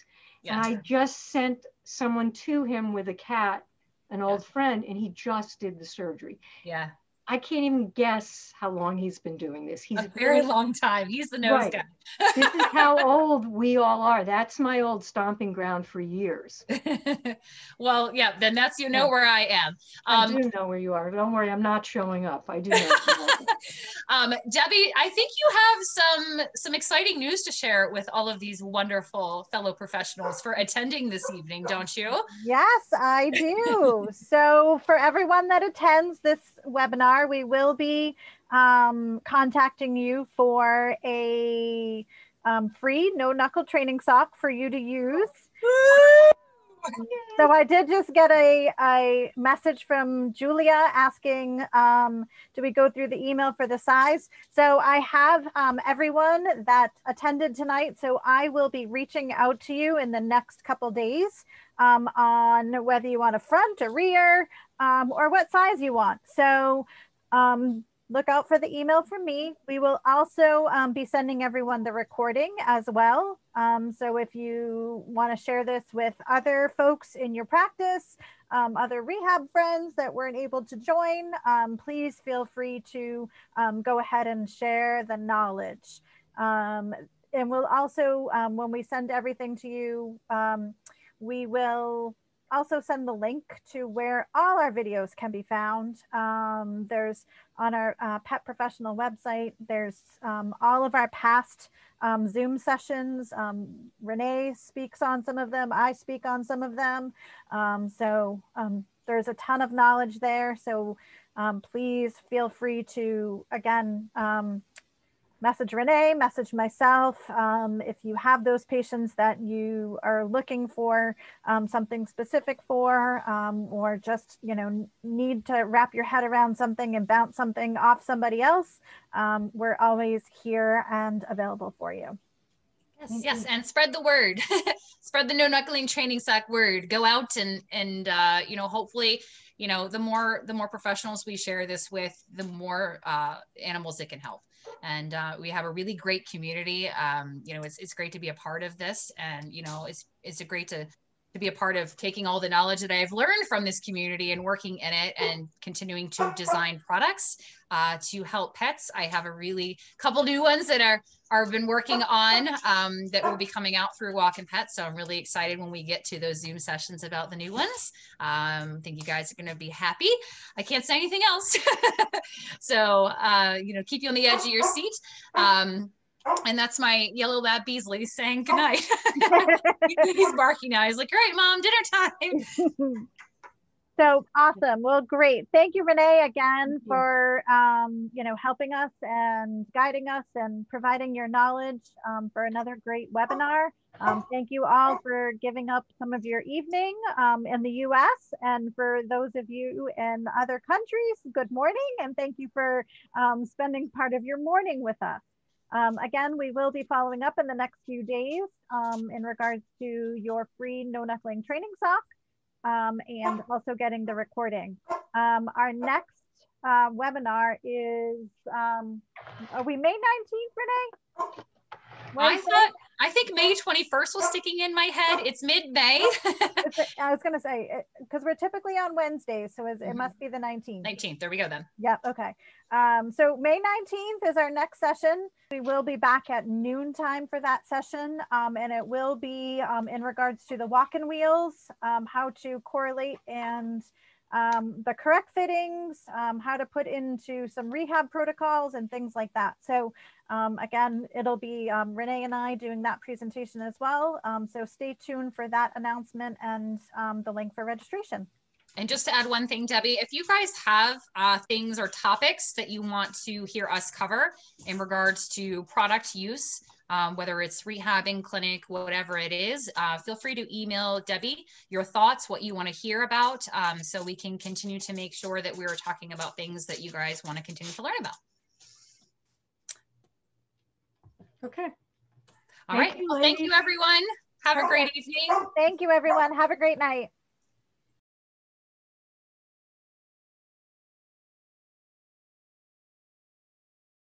And. I just sent someone to him with a cat, an old friend, and he just did the surgery. yeah. I can't even guess how long he's been doing this. He's A very (laughs) long time. He's the nose Right. guy. This is (laughs) how old we all are. That's my old stomping ground for years. (laughs) well, yeah, then that's you know Yeah. where I am. I Um, do know where you are. Don't worry, I'm not showing up. I do know. um, Debbie, I think you have some some exciting news to share with all of these wonderful fellow professionals for attending this evening, don't you? Yes, I do. so, for everyone that attends this webinar, we will be um, contacting you for a um, free no knuckle training sock for you to use. So I did just get a, a message from Julia asking, um, do we go through the email for the size? So I have um, everyone that attended tonight. So I will be reaching out to you in the next couple days um, on whether you want a front, a rear, um, or what size you want. So um, look out for the email from me. We will also um, be sending everyone the recording as well. Um, so if you want to share this with other folks in your practice, um, other rehab friends that weren't able to join, um, please feel free to um, go ahead and share the knowledge. Um, and we'll also, when we send everything to you, we will also send the link to where all our videos can be found. Um, there's on our uh, Pet Professional website, there's um, all of our past um, Zoom sessions. Um, Renee speaks on some of them, I speak on some of them. Um, so um, there's a ton of knowledge there. So please feel free to, again, message Renee, message myself. Um, if you have those patients that you are looking for um, something specific for, um, or just, you know, need to wrap your head around something and bounce something off somebody else, um, we're always here and available for you. Yes, yes, and spread the word. (laughs) spread the no knuckling training sack word. Go out and and uh, you know, hopefully, you know, the more the more professionals we share this with, the more uh, animals it can help. And uh, we have a really great community. Um, you know, it's it's great to be a part of this, and you know, it's it's a great to to be a part of taking all the knowledge that I've learned from this community and working in it and continuing to design products uh, to help pets. I have a really couple new ones that are are been working on um, that will be coming out through Walkin' Pet. So I'm really excited when we get to those Zoom sessions about the new ones. Um, I think you guys are going to be happy. I can't say anything else. (laughs) so uh, you know, keep you on the edge of your seat. Um, and that's my yellow lab Beasley saying goodnight. (laughs) (laughs) He's barking now. He's like, "All right, mom, dinner time." (laughs) So awesome. Well, great. Thank you, Renee, again for um, you know helping us and guiding us and providing your knowledge um, for another great webinar. Um, thank you all for giving up some of your evening um, in the U.S. and for those of you in other countries, good morning and thank you for um, spending part of your morning with us. Um, again, we will be following up in the next few days um, in regards to your free no knuckling training sock um, and also getting the recording. Um, our next uh, webinar is, um, are we May 19th, Renee? I thought I think May 21st was sticking in my head. It's mid-May. (laughs) I was going to say, because we're typically on Wednesdays, so it Mhm. must be the 19th. 19th. There we go then. Yep. Okay. Um, so May 19th is our next session. We will be back at noon time for that session. Um, and it will be um, in regards to the Walkin' Wheels, um, how to correlate and um, the correct fittings, um, how to put into some rehab protocols and things like that. So um, again, it'll be um, Renee and I doing that presentation as well. Um, so stay tuned for that announcement and um, the link for registration. And just to add one thing, Debbie, if you guys have uh, things or topics that you want to hear us cover in regards to product use, um, whether it's rehabbing, clinic, whatever it is, uh, feel free to email Debbie your thoughts, what you want to hear about, um, so we can continue to make sure that we're talking about things that you guys want to continue to learn about. Okay. All Thank right. you, Well, thank you, everyone. Have a great evening. Thank you, everyone. Have a great night.